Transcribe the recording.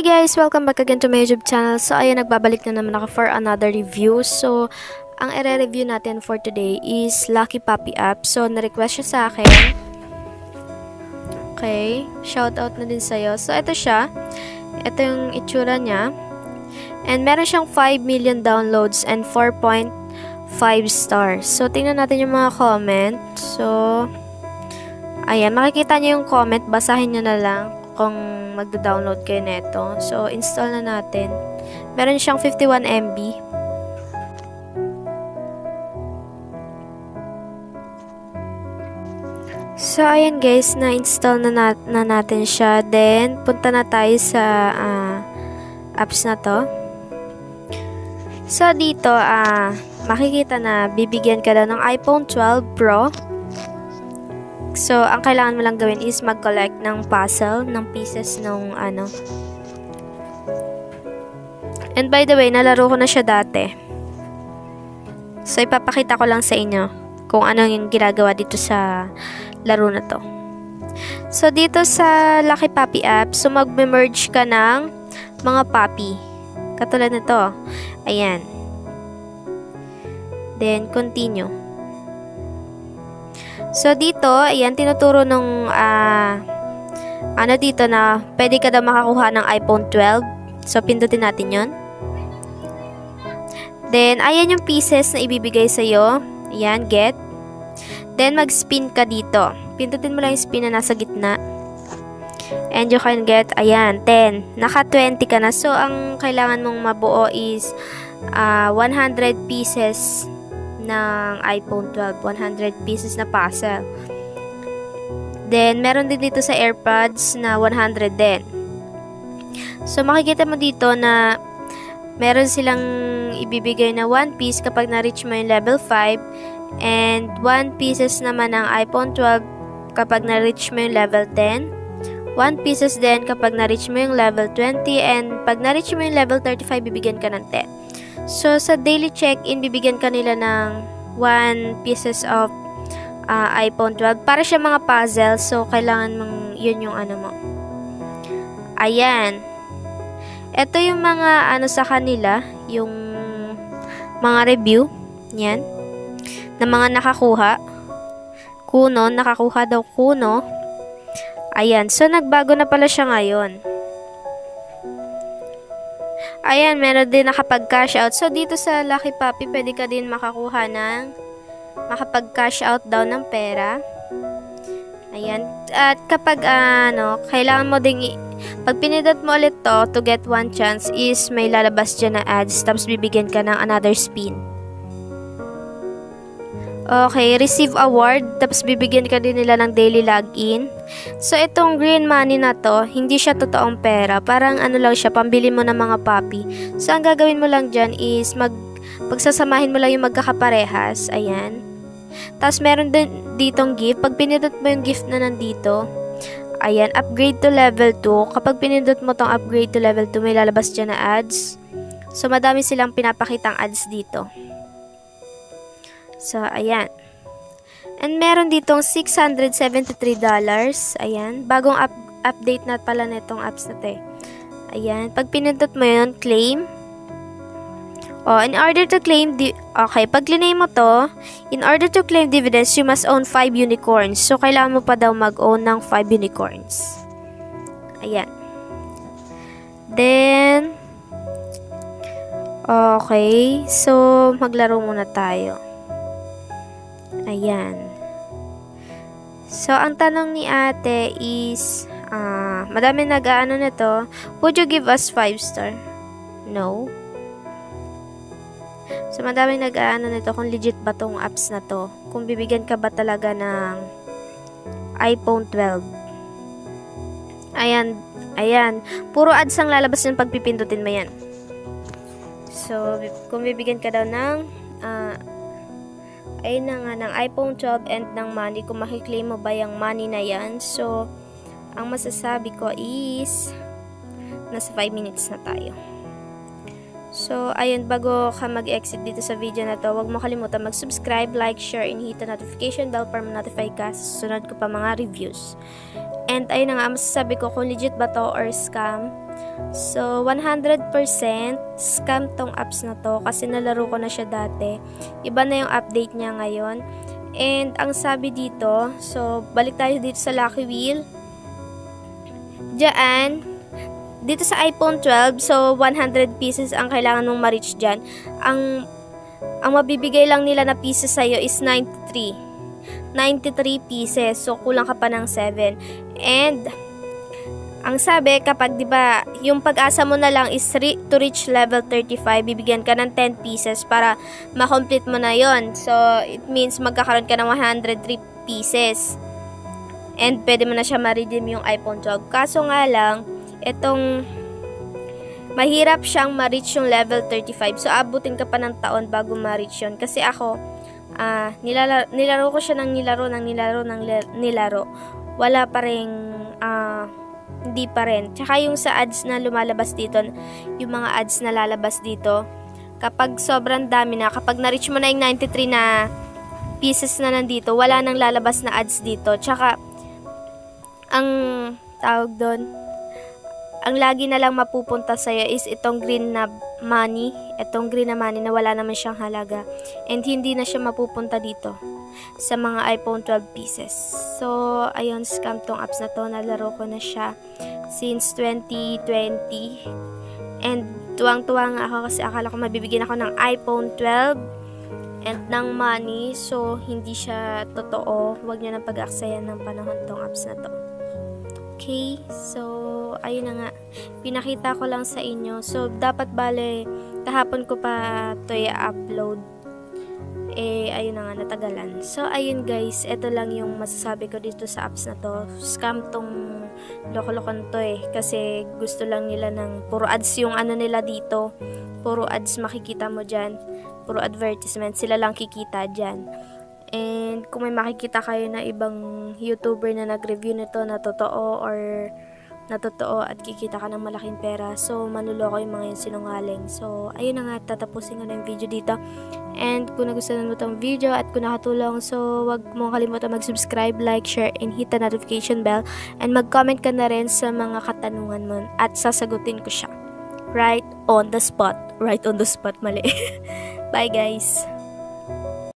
Hi guys! Welcome back again to my YouTube channel. So, ayan, nagbabalik na naman ako for another review. So, ang ire-review natin for today is Lucky Puppy app. So, na-request siya sa akin. Okay. Shoutout na din sa'yo. So, ito siya. Ito yung itsura niya. And meron siyang 5 million downloads and 4.5 stars. So, tingnan natin yung mga comment. So, ayan, makikita niyo yung comment. Basahin niyo na lang kung magda-download kayo nito. So, install na natin. Meron siyang 51 MB. So, ayan guys, na-install na, na, na natin siya. Then, punta na tayo sa uh, apps na to. So, dito, uh, makikita na bibigyan ka daw ng iPhone 12 Pro. So, ang kailangan mo lang gawin is mag-collect ng puzzle, ng pieces ng ano. And by the way, nalaro ko na siya dati. So, ipapakita ko lang sa inyo kung ano yung ginagawa dito sa laro na to. So, dito sa Lucky Puppy app, so mag-merge ka ng mga puppy. Katulad nito. Ayan. Then, continue. So, dito, ayan, tinuturo nung, uh, ano dito na, pwede ka daw makakuha ng iPhone 12. So, pindutin natin yon Then, ayan yung pieces na ibibigay sa'yo. Ayan, get. Then, mag-spin ka dito. Pindutin mo lang yung spin na nasa gitna. And you can get, ayan, 10. Naka 20 ka na. So, ang kailangan mong mabuo is uh, ah, 100 pieces ng iPhone 12. 100 pieces na puzzle. Then, meron din dito sa AirPods na 100 din. So, makikita mo dito na meron silang ibibigay na 1 piece kapag na-reach mo yung level 5 And 1 pieces naman ng iPhone 12 kapag na-reach mo yung level 10. 1 pieces din kapag na-reach mo yung level 20. And pag na-reach mo yung level 35, bibigyan ka ng 10. So, sa daily check-in, bibigyan ka nila ng 1 pieces of uh, iPhone 12. Para siya mga puzzle. So, kailangan mong yun yung ano mo. Ayan. Ito yung mga ano sa kanila. Yung mga review. Yan na mga nakakuha. Kuno, nakakuha daw kuno. Ayan, so nagbago na pala siya ngayon. Ayan, meron din nakapag-cash out. So, dito sa Lucky Puppy, pwede ka din makakuha ng makapag-cash out daw ng pera. Ayan. At kapag, ano, kailangan mo ding, pag pinindot mo ulit to, to get one chance, is may lalabas dyan na ads, tapos bibigyan ka ng another spin. Okay, receive award, tapos bibigyan ka din nila ng daily login. So, itong green money na to, hindi siya totoong pera. Parang ano lang siya, pambili mo ng mga puppy. So, ang gagawin mo lang dyan is, mag, pagsasamahin mo lang yung magkakaparehas. Ayan. Tapos, meron din ditong gift. Pag pinindot mo yung gift na nandito, ayan, upgrade to level 2. Kapag pinindot mo tong upgrade to level 2, may lalabas dyan na ads. So, madami silang pinapakitang ads dito. So, ayan. And meron ditong $673. Ayan. Bagong up update na pala na itong apps na to. Eh. Ayan. Pag pinindot mo yun, claim. Oh, in order to claim, di okay, pag linay mo to, in order to claim dividends, you must own 5 unicorns. So, kailangan mo pa daw mag-own ng 5 unicorns. Ayan. Then, okay, so, maglaro muna tayo. Ayan. So, ang tanong ni ate is, uh, madami nag-ano na to, would you give us 5 star? No. So, madami nag-ano na to, kung legit ba tong apps na to. Kung bibigyan ka ba talaga ng iPhone 12. Ayan. Ayan. Puro ads ang lalabas yung pagpipindutin mo yan. So, kung bibigyan ka daw ng uh, ay na nga ng iPhone 12 and ng money kung makiklaim mo ba yung money na yan. So, ang masasabi ko is nasa 5 minutes na tayo. So, ayun, bago ka mag-exit dito sa video na to, huwag mo kalimutan mag-subscribe, like, share, and hit the notification bell para ma-notify ka sa susunod ko pa mga reviews. And ayun na nga, masasabi ko kung legit ba to or scam. So, 100% scam tong apps na to kasi nalaro ko na siya dati. Iba na yung update niya ngayon. And ang sabi dito, so balik tayo dito sa Lucky Wheel. Diyan, dito sa iPhone 12, so 100 pieces ang kailangan mong ma-reach dyan. Ang, ang mabibigay lang nila na pieces sa'yo is 93. 93 pieces, so kulang ka pa ng 7. And, ang sabi, kapag 'di ba, yung pag-asa mo na lang is re- to reach level 35, bibigyan ka ng 10 pieces para ma-complete mo na 'yon. So, it means magkakaroon ka ng 103 pieces. And pwede mo na siya ma-redeem yung iPhone 12. Kaso nga lang, itong mahirap siyang ma-reach yung level 35. So, abutin ka pa ng taon bago ma-reach yun. Kasi ako, uh, nilala- nilaro ko siya ng nilaro, ng nilaro, ng nilaro. Wala pa rin uh, hindi pa rin. Tsaka yung sa ads na lumalabas dito, yung mga ads na lalabas dito, kapag sobrang dami na, kapag na-reach mo na yung 93 na pieces na nandito, wala nang lalabas na ads dito. Tsaka, ang tawag doon, ang lagi na lang mapupunta sa'yo is itong green na money, itong green na money na wala naman siyang halaga. And hindi na siya mapupunta dito sa mga iPhone 12 pieces. So, ayun, scam tong apps na to. Nalaro ko na siya since 2020. And tuwang-tuwa nga ako kasi akala ko mabibigyan ako ng iPhone 12 and ng money. So, hindi siya totoo. Huwag niyo nang pag-aksayan ng panahon tong apps na to. Okay, so ayun na nga. Pinakita ko lang sa inyo. So, dapat bale, kahapon ko pa to i-upload. Eh, ayun na nga, natagalan. So, ayun guys, ito lang yung masasabi ko dito sa apps na to. Scam tong loko-lokon to eh. Kasi gusto lang nila ng puro ads yung ano nila dito. Puro ads makikita mo dyan. Puro advertisement. Sila lang kikita dyan. And kung may makikita kayo na ibang YouTuber na nag-review nito na totoo or na totoo at kikita ka ng malaking pera. So, manluloko yung mga yung sinungaling. So, ayun na nga, tatapusin ko na yung video dito. And kung nagustuhan mo itong video at kung nakatulong, so wag mo kalimutan mag-subscribe, like, share, and hit the notification bell. And mag-comment ka na rin sa mga katanungan mo at sasagutin ko siya. Right on the spot. Right on the spot, mali. Bye guys!